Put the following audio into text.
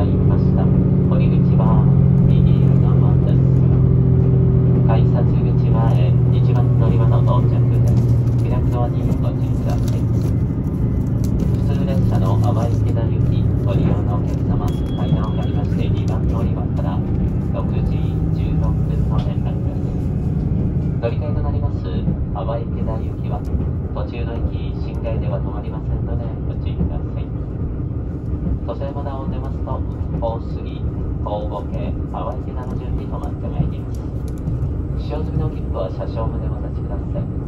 かりました降り口は右側です改札口前一番乗り場の到着です左側にご注意ください普通列車の淡池田行きご利用のお客様階段を借りまして2番乗り場から6時16分の連絡です乗り換えとなります淡池田行きは途中の駅新街では止まりませんのでご注意ください。土佐山田を出ますと大杉大ボケ淡池田の順に止まってまいります。使用済みの切符は車掌までお立ちください。